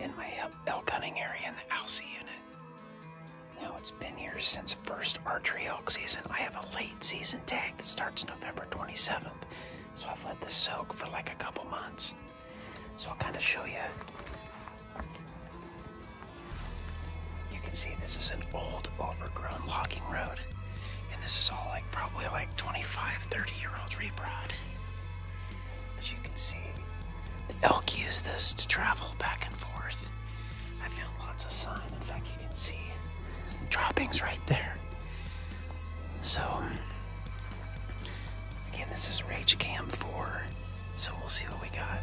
in my elk hunting area in the Alsea unit. Now it's been here since first archery elk season. I have a late season tag that starts November 27th. So I've let this soak for like a couple months. So I'll kind of show you. You can see this is an old overgrown logging road. And this is all like probably like 25, 30 year old reprod. As you can see elk use this to travel back and forth. I found lots of sign. In fact, you can see droppings right there. So, again, this is Rage Cam 4. So we'll see what we got.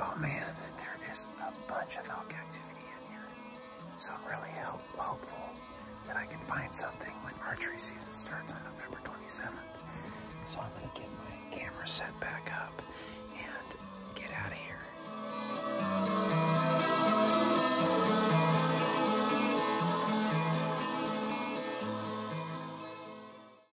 Oh, man, there is a bunch of elk activity in here. So I'm really hope hopeful that I can find something when archery season starts on November 27th. So I'm gonna get my camera set back up